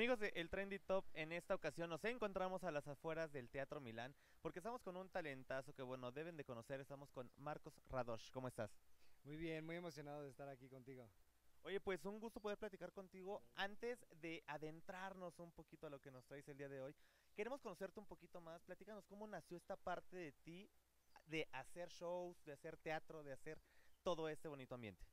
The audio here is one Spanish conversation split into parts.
Amigos de El Trendy Top, en esta ocasión nos encontramos a las afueras del Teatro Milán porque estamos con un talentazo que, bueno, deben de conocer. Estamos con Marcos Radosh. ¿Cómo estás? Muy bien, muy emocionado de estar aquí contigo. Oye, pues un gusto poder platicar contigo. Antes de adentrarnos un poquito a lo que nos traes el día de hoy, queremos conocerte un poquito más. Platícanos cómo nació esta parte de ti de hacer shows, de hacer teatro, de hacer todo este bonito ambiente.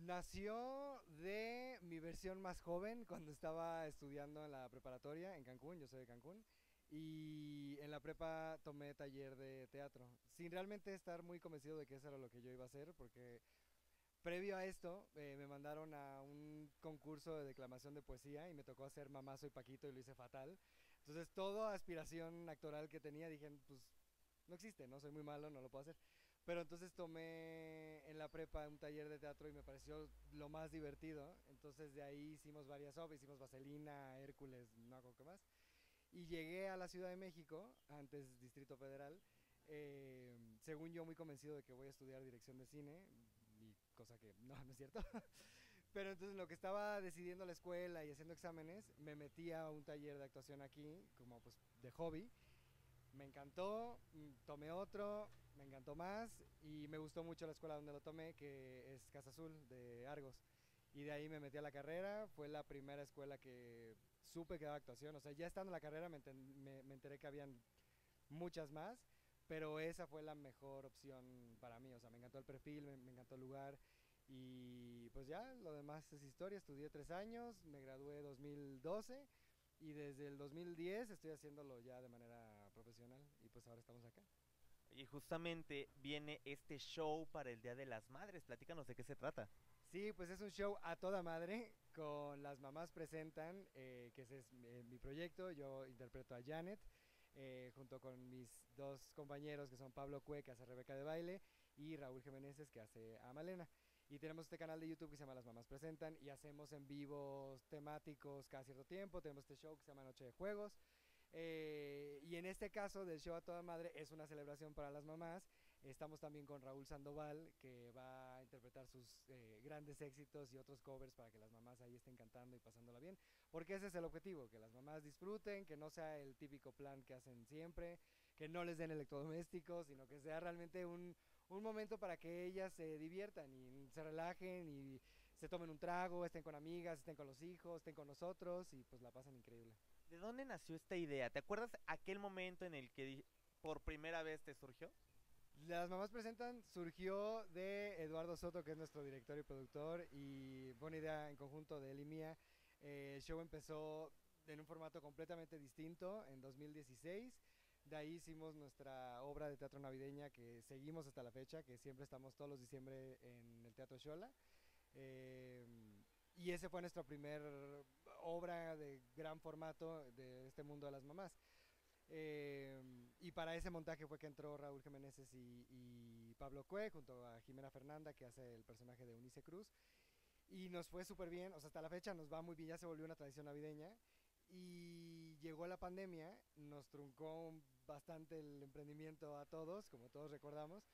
Nació de mi versión más joven cuando estaba estudiando en la preparatoria en Cancún, yo soy de Cancún, y en la prepa tomé taller de teatro, sin realmente estar muy convencido de que eso era lo que yo iba a hacer, porque previo a esto eh, me mandaron a un concurso de declamación de poesía y me tocó hacer Mamá soy Paquito y lo hice fatal. Entonces toda aspiración actoral que tenía dije, pues no existe, no soy muy malo, no lo puedo hacer. Pero entonces tomé en la prepa un taller de teatro y me pareció lo más divertido. Entonces de ahí hicimos varias obras, hicimos Vaselina, Hércules, no hago qué más. Y llegué a la Ciudad de México, antes Distrito Federal, eh, según yo muy convencido de que voy a estudiar dirección de cine, y cosa que no, no es cierto. Pero entonces lo que estaba decidiendo la escuela y haciendo exámenes, me metí a un taller de actuación aquí, como pues de hobby me encantó, mm, tomé otro, me encantó más y me gustó mucho la escuela donde lo tomé, que es Casa Azul de Argos. Y de ahí me metí a la carrera, fue la primera escuela que supe que daba actuación. O sea, ya estando en la carrera me, enteré que habían muchas más, pero esa fue la mejor opción para mí. O sea, me encantó el perfil, me, me encantó el lugar. Y pues ya, lo demás es historia. Estudié tres años, me gradué 2012 y desde el 2010 estoy haciéndolo ya de manera profesional y pues ahora estamos acá. Y justamente viene este show para el Día de las Madres. Platícanos de qué se trata. Sí, pues es un show a toda madre con las mamás presentan, eh, que ese es eh, mi proyecto. Yo interpreto a Janet eh, junto con mis dos compañeros que son Pablo Cue, que hace Rebeca de baile, y Raúl Jiménez, que hace a Malena. Y tenemos este canal de YouTube que se llama Las Mamás Presentan y hacemos en vivos temáticos cada cierto tiempo. Tenemos este show que se llama Noche de Juegos. Eh, y en este caso del show a toda madre es una celebración para las mamás. Estamos también con Raúl Sandoval que va a interpretar sus eh, grandes éxitos y otros covers para que las mamás ahí estén cantando y pasándola bien. Porque ese es el objetivo, que las mamás disfruten, que no sea el típico plan que hacen siempre, que no les den electrodomésticos, sino que sea realmente un, un momento para que ellas se diviertan y se relajen y se tomen un trago, estén con amigas, estén con los hijos, estén con nosotros y pues la pasen increíble. ¿De dónde nació esta idea? ¿Te acuerdas aquel momento en el que por primera vez te surgió? Las mamás presentan surgió de Eduardo Soto, que es nuestro director y productor, y buena idea en conjunto de él y mía. Eh, el show empezó en un formato completamente distinto en 2016 de ahí hicimos nuestra obra de teatro navideña que seguimos hasta la fecha, que siempre estamos todos los diciembre en el Teatro Xola. Eh, y ese fue nuestra primera obra de gran formato de este mundo de las mamás. Eh, y para ese montaje fue que entró Raúl Jiménez y, y, Pablo Cue junto a Jimena Fernanda, que hace el personaje de Unice Cruz. Y nos fue súper bien, o sea, hasta la fecha nos va muy bien, ya se volvió una tradición navideña. Y llegó la pandemia, nos truncó bastante el emprendimiento a todos, como todos recordamos,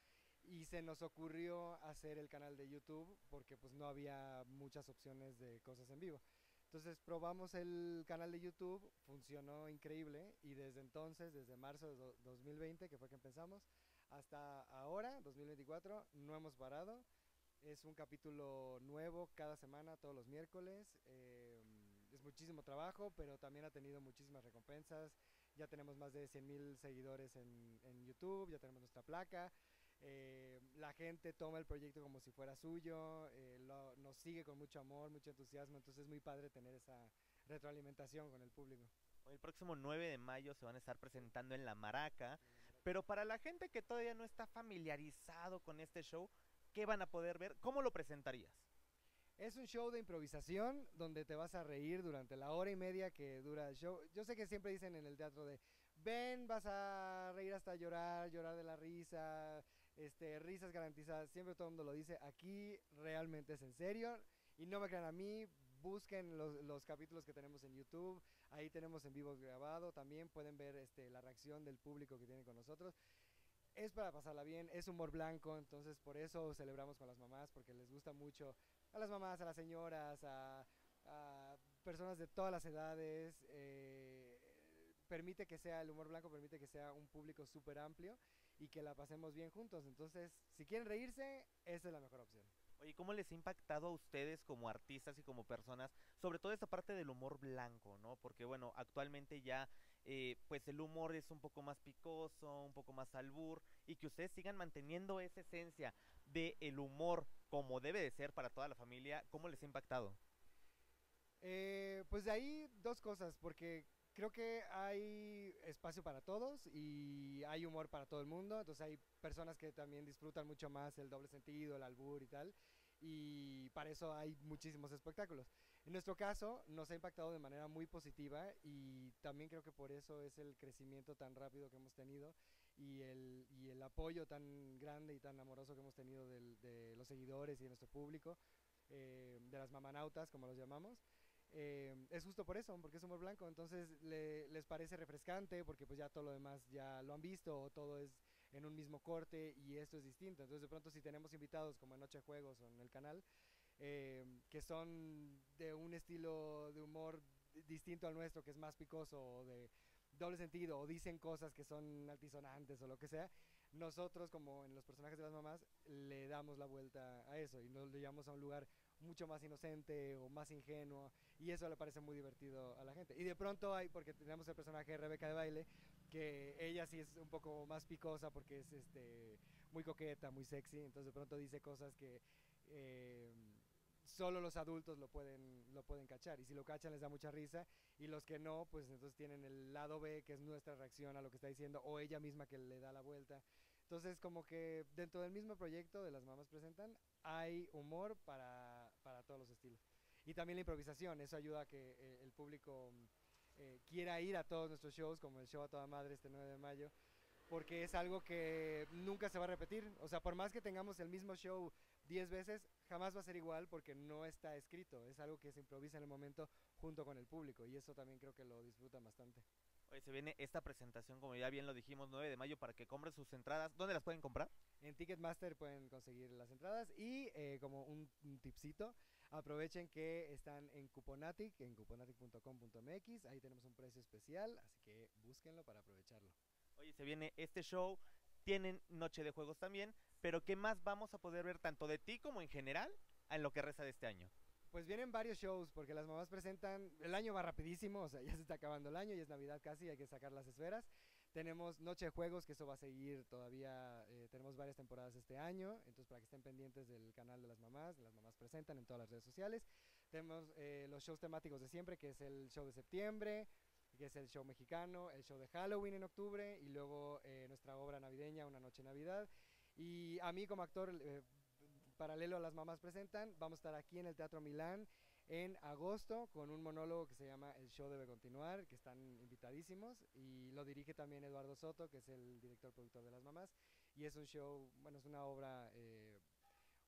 y se nos ocurrió hacer el canal de YouTube porque pues no había muchas opciones de cosas en vivo. Entonces probamos el canal de YouTube, funcionó increíble y desde entonces, desde marzo de 2020, que fue que empezamos, hasta ahora, 2024, no hemos parado. Es un capítulo nuevo cada semana, todos los miércoles. Eh, es muchísimo trabajo, pero también ha tenido muchísimas recompensas. Ya tenemos más de 100 mil seguidores en, en, YouTube, ya tenemos nuestra placa. Eh, la gente toma el proyecto como si fuera suyo, eh, nos sigue con mucho amor, mucho entusiasmo, entonces es muy padre tener esa retroalimentación con el público. El próximo 9 de mayo se van a estar presentando en La Maraca, pero para la gente que todavía no está familiarizado con este show, ¿qué van a poder ver? ¿Cómo lo presentarías? Es un show de improvisación donde te vas a reír durante la hora y media que dura el show. Yo sé que siempre dicen en el teatro de, ven, vas a reír hasta llorar, llorar de la risa, este, risas garantizadas, siempre todo el mundo lo dice. Aquí realmente es en serio y no me crean a mí, busquen los, los, capítulos que tenemos en YouTube, ahí tenemos en vivo grabado, también pueden ver este, la reacción del público que tiene con nosotros es para pasarla bien, es humor blanco, entonces por eso celebramos con las mamás, porque les gusta mucho a las mamás, a las señoras, a, personas de todas las edades, eh, permite que sea, el humor blanco permite que sea un público súper amplio y que la pasemos bien juntos. Entonces, si quieren reírse, esa es la mejor opción. Oye, ¿cómo les ha impactado a ustedes como artistas y como personas, sobre todo esta parte del humor blanco, ¿no? Porque bueno, actualmente ya eh, pues el humor es un poco más picoso, un poco más albur, y que ustedes sigan manteniendo esa esencia del el humor como debe de ser para toda la familia, ¿cómo les ha impactado? Eh, pues de ahí dos cosas, porque creo que hay espacio para todos y hay humor para todo el mundo, entonces hay personas que también disfrutan mucho más el doble sentido, el albur y tal, y para eso hay muchísimos espectáculos. En nuestro caso nos ha impactado de manera muy positiva y también creo que por eso es el crecimiento tan rápido que hemos tenido y el, y el apoyo tan grande y tan amoroso que hemos tenido del, de los seguidores y de nuestro público, eh, de las mamanautas como los llamamos. Eh, es justo por eso, porque es humor blanco, entonces le, les parece refrescante, porque pues ya todo lo demás ya lo han visto, o todo es en un mismo corte y esto es distinto. Entonces de pronto si tenemos invitados como en Noche Juegos o en el canal, eh, que son de un estilo de humor distinto al nuestro, que es más picoso o de doble sentido, o dicen cosas que son altisonantes o lo que sea, nosotros como en los personajes de las mamás le damos la vuelta a eso y nos lo llevamos a un lugar mucho más inocente o más ingenuo y eso le parece muy divertido a la gente. Y de pronto hay, porque tenemos el personaje de Rebeca de Baile, que ella sí es un poco más picosa porque es este, muy coqueta, muy sexy, entonces de pronto dice cosas que eh, solo los adultos lo pueden, lo pueden cachar y si lo cachan les da mucha risa y los que no, pues entonces tienen el lado B que es nuestra reacción a lo que está diciendo o ella misma que le da la vuelta. Entonces, como que dentro del mismo proyecto de Las Mamás Presentan, hay humor para, para todos los estilos. Y también la improvisación, eso ayuda a que eh, el público eh, quiera ir a todos nuestros shows, como el show a toda madre este 9 de mayo, porque es algo que nunca se va a repetir. O sea, por más que tengamos el mismo show 10 veces, jamás va a ser igual porque no está escrito. Es algo que se improvisa en el momento junto con el público y eso también creo que lo disfrutan bastante. Hoy se viene esta presentación, como ya bien lo dijimos, 9 de mayo, para que compren sus entradas. ¿Dónde las pueden comprar? En Ticketmaster pueden conseguir las entradas y eh, como un, un, tipcito, aprovechen que están en Cuponatic, en cuponatic.com.mx, ahí tenemos un precio especial, así que búsquenlo para aprovecharlo. Oye, se viene este show, tienen Noche de Juegos también, pero ¿qué más vamos a poder ver tanto de ti como en general en lo que resta de este año? Pues vienen varios shows, porque las mamás presentan, el año va rapidísimo, o sea, ya se está acabando el año, y es Navidad casi, hay que sacar las esferas. Tenemos Noche de Juegos, que eso va a seguir todavía, eh, tenemos varias temporadas este año, entonces para que estén pendientes del canal de las mamás, las mamás presentan en todas las redes sociales. Tenemos eh, los shows temáticos de siempre, que es el show de septiembre, que es el show mexicano, el show de Halloween en octubre, y luego eh, nuestra obra navideña, Una Noche Navidad. Y a mí como actor eh, paralelo a las mamás presentan, vamos a estar aquí en el Teatro Milán en agosto con un monólogo que se llama El show debe continuar, que están invitadísimos y lo dirige también Eduardo Soto, que es el director productor de las mamás y es un show, bueno, es una obra eh,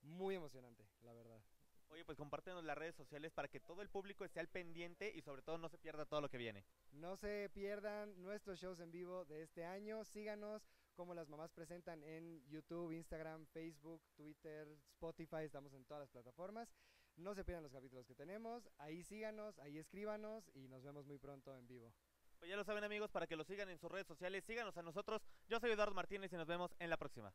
muy emocionante, la verdad. Oye, pues compártenos las redes sociales para que todo el público esté al pendiente y sobre todo no se pierda todo lo que viene. No se pierdan nuestros shows en vivo de este año. Síganos como las mamás presentan en YouTube, Instagram, Facebook, Twitter, Spotify. Estamos en todas las plataformas. No se pierdan los capítulos que tenemos. Ahí síganos, ahí escríbanos y nos vemos muy pronto en vivo. Pues ya lo saben amigos, para que lo sigan en sus redes sociales, síganos a nosotros. Yo soy Eduardo Martínez y nos vemos en la próxima.